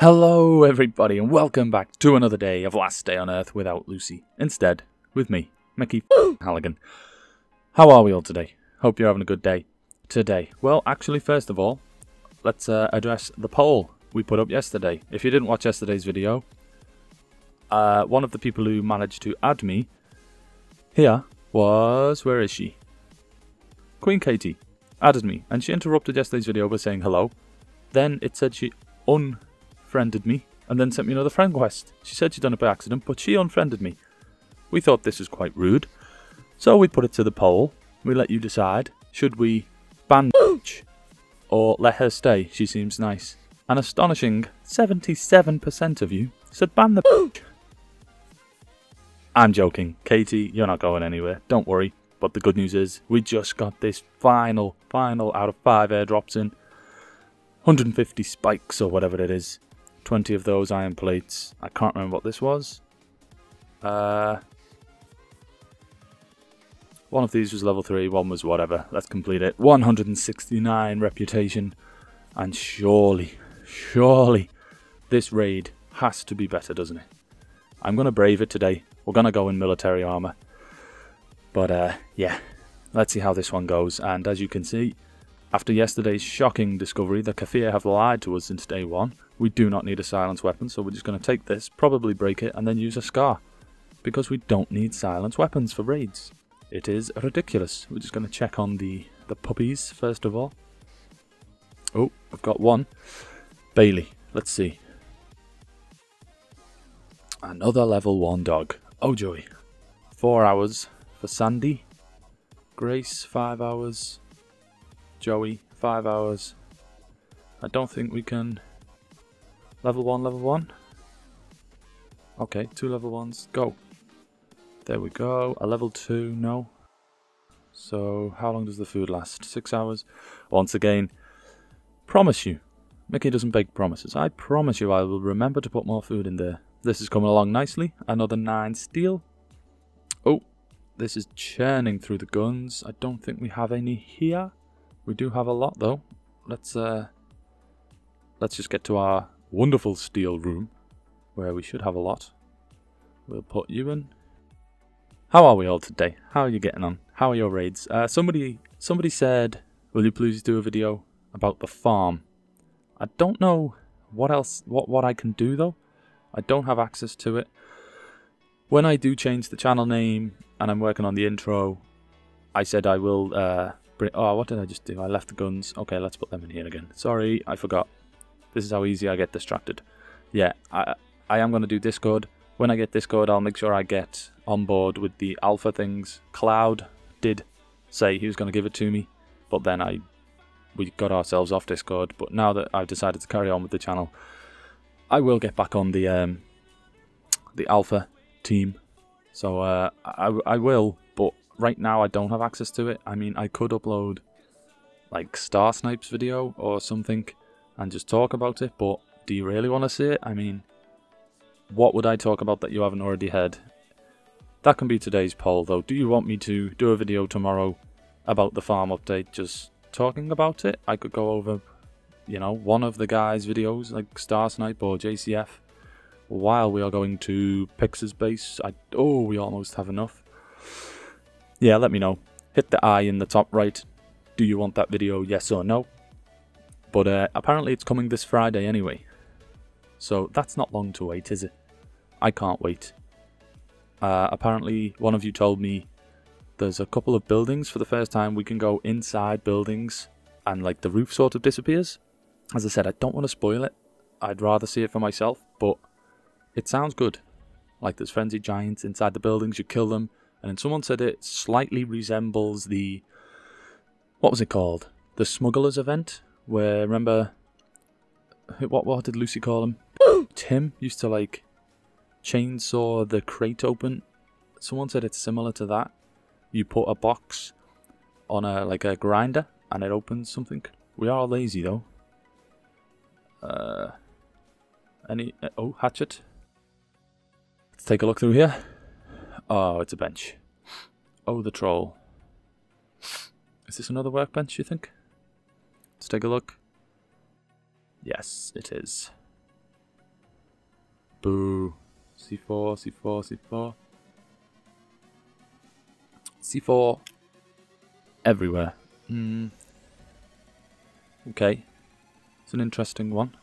Hello, everybody, and welcome back to another day of Last Day on Earth without Lucy. Instead, with me, Mickey Halligan. How are we all today? Hope you're having a good day. Today, well, actually, first of all, let's uh, address the poll we put up yesterday. If you didn't watch yesterday's video, uh, one of the people who managed to add me here was where is she? Queen Katie added me, and she interrupted yesterday's video by saying hello. Then it said she unfriended me, and then sent me another friend request. She said she'd done it by accident, but she unfriended me. We thought this was quite rude, so we put it to the poll. We let you decide. Should we ban or let her stay? She seems nice. An astonishing 77% of you said ban the I'm joking. Katie, you're not going anywhere. Don't worry. But the good news is, we just got this final, final out of five airdrops in. 150 spikes or whatever it is. 20 of those iron plates. I can't remember what this was. Uh, one of these was level 3, one was whatever. Let's complete it. 169 reputation. And surely, surely, this raid has to be better, doesn't it? I'm going to brave it today. We're going to go in military armor. But uh, yeah, let's see how this one goes. And as you can see, after yesterday's shocking discovery, the Kefir have lied to us since day one. We do not need a silence weapon, so we're just going to take this, probably break it, and then use a scar. Because we don't need silence weapons for raids. It is ridiculous. We're just going to check on the, the puppies, first of all. Oh, I've got one. Bailey, let's see. Another level 1 dog. Oh joy. Four hours for Sandy. Grace, five hours. Joey, five hours. I don't think we can... Level 1, level 1. Okay, two level 1s. Go. There we go. A level 2, no. So, how long does the food last? Six hours. Once again, promise you. Mickey doesn't make promises. I promise you I will remember to put more food in there. This is coming along nicely. Another 9 steel. Oh, this is churning through the guns. I don't think we have any here. We do have a lot though. Let's uh let's just get to our wonderful steel room where we should have a lot. We'll put you in. How are we all today? How are you getting on? How are your raids? Uh, somebody somebody said, "Will you please do a video about the farm?" I don't know what else what what I can do though. I don't have access to it. When I do change the channel name and I'm working on the intro, I said I will uh, bring... Oh, what did I just do? I left the guns. Okay, let's put them in here again. Sorry, I forgot. This is how easy I get distracted. Yeah, I, I am going to do Discord. When I get Discord, I'll make sure I get on board with the alpha things. Cloud did say he was going to give it to me, but then I we got ourselves off Discord. But now that I've decided to carry on with the channel, I will get back on the um, the alpha team. So uh, I I will, but right now I don't have access to it. I mean, I could upload like Star Snipes video or something and just talk about it, but do you really want to see it? I mean, what would I talk about that you haven't already heard? That can be today's poll though. Do you want me to do a video tomorrow about the farm update, just talking about it? I could go over you know, one of the guys' videos, like Star Snipe or JCF, while we are going to Pix's base. I, oh, we almost have enough. Yeah, let me know. Hit the I in the top right. Do you want that video, yes or no? But uh, apparently it's coming this Friday anyway. So that's not long to wait, is it? I can't wait. Uh, apparently one of you told me there's a couple of buildings for the first time we can go inside buildings and like the roof sort of disappears. As I said, I don't want to spoil it. I'd rather see it for myself, but it sounds good. Like there's frenzied giants inside the buildings, you kill them, and someone said it slightly resembles the what was it called? The smugglers event, where remember what what did Lucy call him? Tim used to like chainsaw the crate open. Someone said it's similar to that. You put a box on a like a grinder and it opens something. We are lazy though. Uh, any... Uh, oh, hatchet. Let's take a look through here. Oh, it's a bench. Oh, the troll. Is this another workbench, you think? Let's take a look. Yes, it is. Boo. C4, C4, C4. C4. Everywhere. Hmm. Okay. It's an interesting one.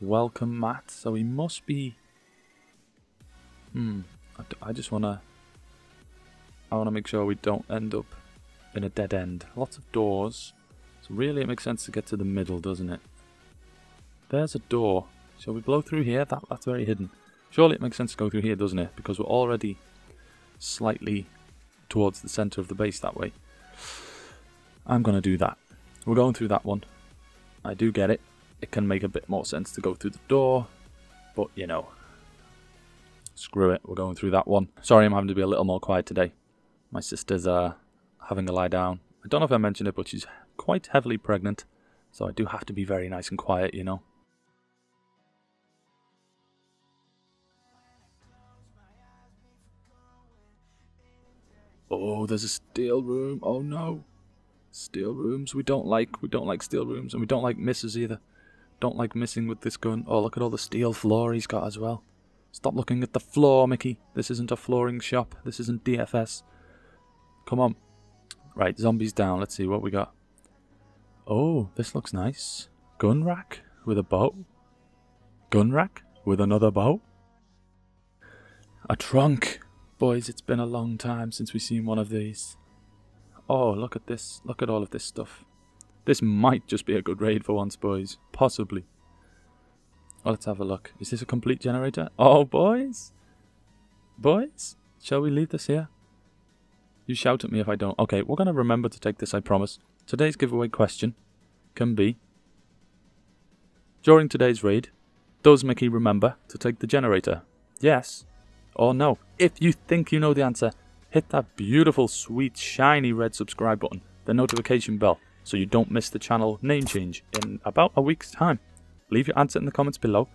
Welcome, Matt. So he must be... Hmm. I, just want to... I want to make sure we don't end up in a dead end. Lots of doors. So really it makes sense to get to the middle, doesn't it? There's a door. Shall we blow through here? That That's very hidden. Surely it makes sense to go through here, doesn't it? Because we're already slightly towards the centre of the base that way. I'm going to do that. We're going through that one. I do get it. It can make a bit more sense to go through the door. But, you know, screw it. We're going through that one. Sorry I'm having to be a little more quiet today. My sister's uh, having a lie down. I don't know if I mentioned it, but she's quite heavily pregnant. So I do have to be very nice and quiet, you know. Oh, there's a steel room. Oh no. Steel rooms. We don't like we don't like steel rooms and we don't like misses either. Don't like missing with this gun. Oh, look at all the steel floor he's got as well. Stop looking at the floor, Mickey. This isn't a flooring shop. This isn't DFS. Come on. Right, zombies down. Let's see what we got. Oh, this looks nice. Gun rack with a bow. Gun rack with another bow. A trunk. Boys, it's been a long time since we've seen one of these. Oh, look at this. Look at all of this stuff. This might just be a good raid for once, boys. Possibly. Let's have a look. Is this a complete generator? Oh, boys. Boys, shall we leave this here? You shout at me if I don't. Okay, we're going to remember to take this, I promise. Today's giveaway question can be During today's raid, does Mickey remember to take the generator? Yes or no. If you think you know the answer, hit that beautiful, sweet, shiny red subscribe button, the notification bell, so you don't miss the channel name change in about a week's time. Leave your answer in the comments below.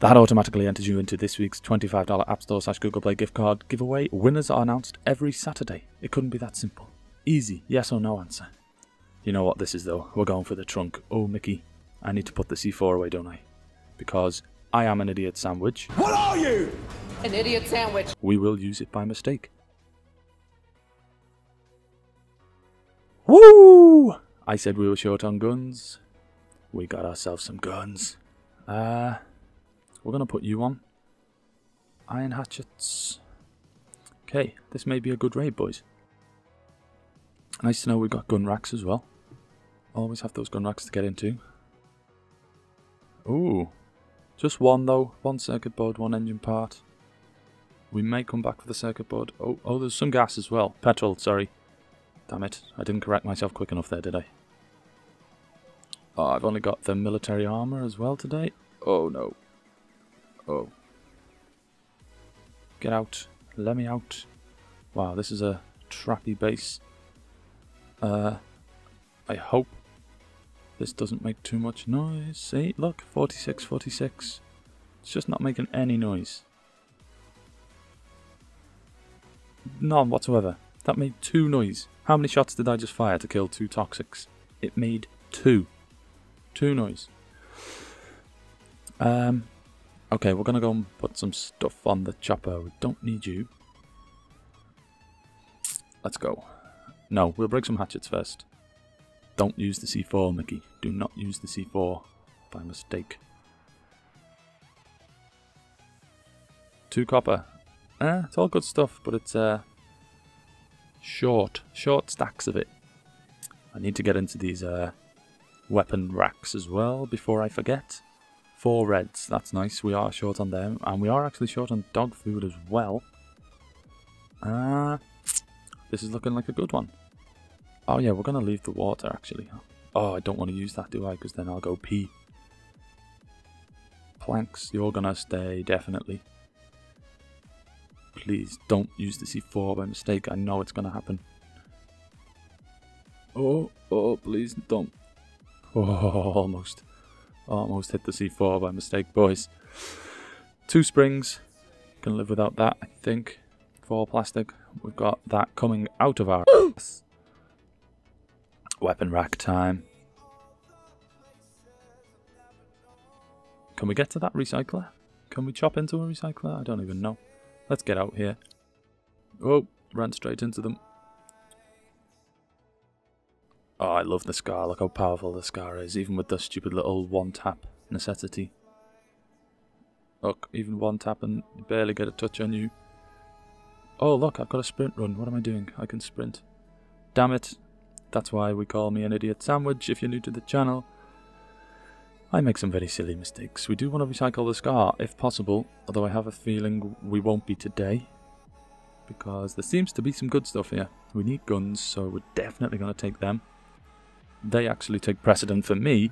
That automatically enters you into this week's $25 App Store slash Google Play gift card giveaway. Winners are announced every Saturday. It couldn't be that simple. Easy, yes or no answer. You know what this is though? We're going for the trunk. Oh, Mickey, I need to put the C4 away, don't I? Because I am an idiot sandwich. What are you? An idiot sandwich. We will use it by mistake. Woo! I said we were short on guns. We got ourselves some guns. Uh, we're going to put you on. Iron hatchets. Okay, this may be a good raid, boys. Nice to know we've got gun racks as well. Always have those gun racks to get into. Ooh. Just one though. One circuit board, one engine part. We may come back for the circuit board. Oh, oh, there's some gas as well. Petrol, sorry. Damn it. I didn't correct myself quick enough there, did I? Oh, I've only got the military armor as well today. Oh, no. Oh. Get out. Let me out. Wow, this is a trappy base. Uh, I hope this doesn't make too much noise. See, look, 46, 46. It's just not making any noise. None whatsoever. That made two noise. How many shots did I just fire to kill two toxics? It made two. Two noise. Um, okay, we're gonna go and put some stuff on the chopper. We don't need you. Let's go. No, we'll break some hatchets first. Don't use the C4, Mickey. Do not use the C4 by mistake. Two copper. Eh, it's all good stuff, but it's uh, short, short stacks of it. I need to get into these uh, weapon racks as well before I forget. Four reds, that's nice. We are short on them, and we are actually short on dog food as well. Ah, uh, this is looking like a good one. Oh yeah, we're gonna leave the water actually. Oh, I don't want to use that, do I? Because then I'll go pee. Planks, you're gonna stay definitely. Please don't use the C4 by mistake. I know it's going to happen. Oh, oh, please don't. Oh, almost. Almost hit the C4 by mistake, boys. Two springs. Can live without that, I think. Four plastic. We've got that coming out of our weapon rack time. Can we get to that recycler? Can we chop into a recycler? I don't even know. Let's get out here. Oh, ran straight into them. Oh, I love the scar. Look how powerful the scar is, even with the stupid little one tap necessity. Look, even one tap and barely get a touch on you. Oh, look, I've got a sprint run. What am I doing? I can sprint. Damn it. That's why we call me an idiot sandwich if you're new to the channel. I make some very silly mistakes. We do want to recycle the scar, if possible, although I have a feeling we won't be today. Because there seems to be some good stuff here. We need guns, so we're definitely going to take them. They actually take precedent for me,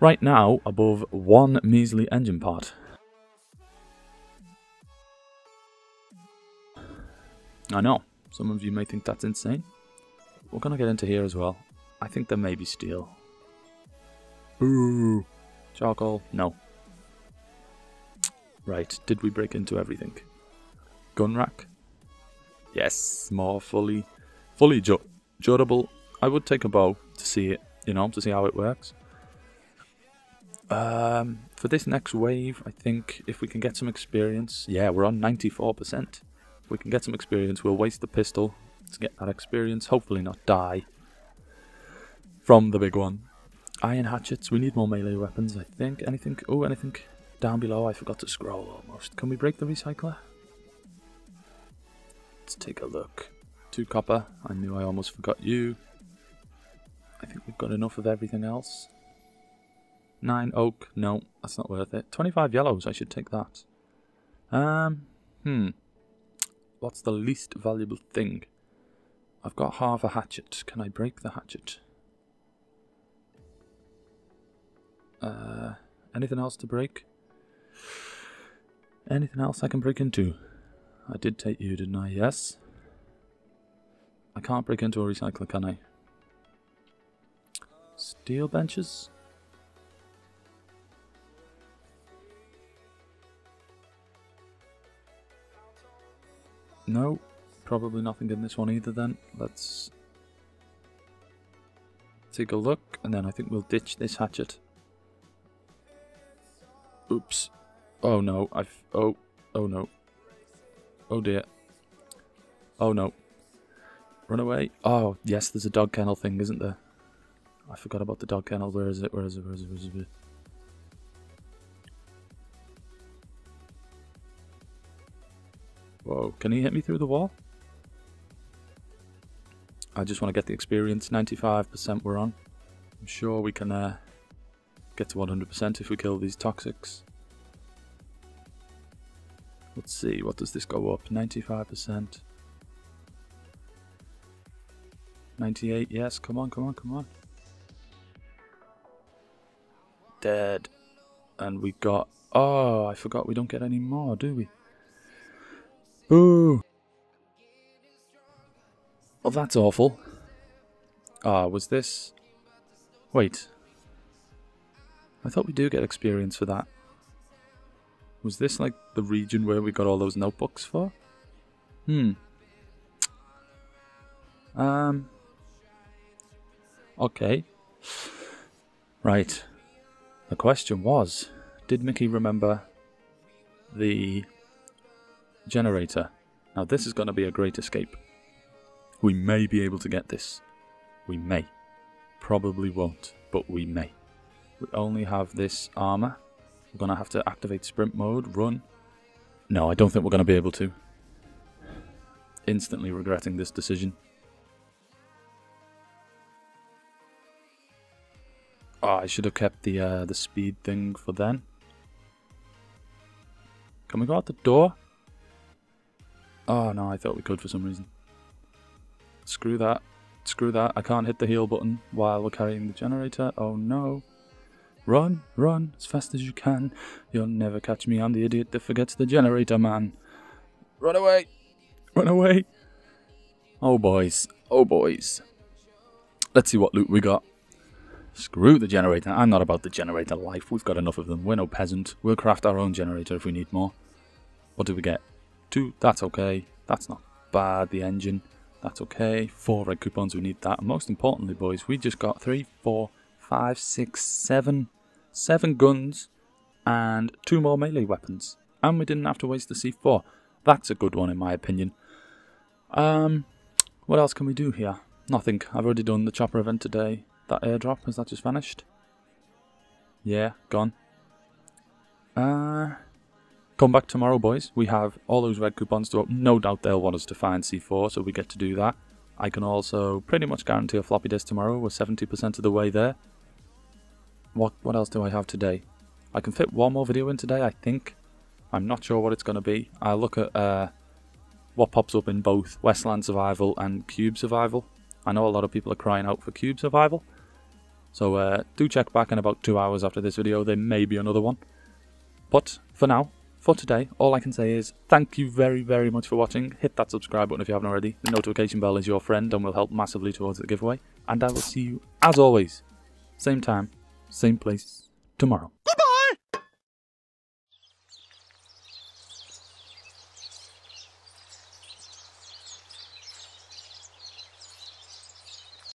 right now above one measly engine part. I know, some of you may think that's insane. We're gonna get into here as well. I think there may be steel. Ooh. Charcoal? No. Right, did we break into everything? Gun rack? Yes, more fully, fully durable. I would take a bow to see it, you know, to see how it works. Um, for this next wave, I think if we can get some experience, yeah, we're on 94%. If we can get some experience, we'll waste the pistol to get that experience, hopefully not die from the big one. Iron hatchets, we need more melee weapons, I think. Anything, oh, anything down below, I forgot to scroll almost. Can we break the recycler? Let's take a look. Two copper, I knew I almost forgot you. Think we've got enough of everything else. Nine oak, no, that's not worth it. 25 yellows, I should take that. Um, hmm. What's the least valuable thing? I've got half a hatchet. Can I break the hatchet? Uh, anything else to break? Anything else I can break into? I did take you, didn't I? Yes. I can't break into a recycler, can I? Steel benches? No, probably nothing in this one either then. Let's take a look and then I think we'll ditch this hatchet. Oops. Oh no, I've... Oh, oh no. Oh dear. Oh no. Run away. Oh, yes, there's a dog kennel thing, isn't there? I forgot about the dog kennel. Where is it? Where is it? Where is it? Where is it? Whoa, can he hit me through the wall? I just want to get the experience. 95% we're on. I'm sure we can uh, get to 100% if we kill these toxics. Let's see, what does this go up? 95%. 98, yes, come on, come on, come on. Dead. And we got... Oh, I forgot we don't get any more, do we? Ooh. Well, that's awful. Ah, was this... Wait. I thought we do get experience for that. Was this like the region where we got all those notebooks for? Hmm. Um. Okay. Right. The question was, did Mickey remember the generator? Now this is going to be a great escape. We may be able to get this. We may. Probably won't, but we may. We only have this armor. We're going to have to activate sprint mode, run. No, I don't think we're going to be able to. Instantly regretting this decision. Oh, I should have kept the uh, the speed thing for then. Can we go out the door? Oh no, I thought we could for some reason. Screw that. Screw that. I can't hit the heal button while we're carrying the generator. Oh no. Run, run, as fast as you can. You'll never catch me. I'm the idiot that forgets the generator, man. Run away. Run away. Oh, boys. Oh, boys. Let's see what loot we got. Screw the generator. I'm not about the generator life. We've got enough of them. We're no peasant. We'll craft our own generator if we need more. What do we get? Two. That's okay. That's not bad. The engine. That's okay. Four red coupons. We need that. And most importantly, boys, we just got three, four, five, six, seven seven guns, and two more melee weapons. And we didn't have to waste the C4. That's a good one in my opinion. Um, what else can we do here? Nothing. I've already done the chopper event today. That airdrop, has that just vanished? Yeah, gone. Uh, come back tomorrow, boys. We have all those red coupons to open. No doubt they'll want us to find C4, so we get to do that. I can also pretty much guarantee a floppy disk tomorrow. We're 70% of the way there. What, what else do I have today? I can fit one more video in today, I think. I'm not sure what it's going to be. I'll look at uh, what pops up in both Westland Survival and Cube Survival. I know a lot of people are crying out for Cube Survival. So uh, do check back in about two hours after this video, there may be another one. But for now, for today, all I can say is thank you very, very much for watching. Hit that subscribe button if you haven't already. The notification bell is your friend and will help massively towards the giveaway. And I will see you, as always, same time, same place, tomorrow.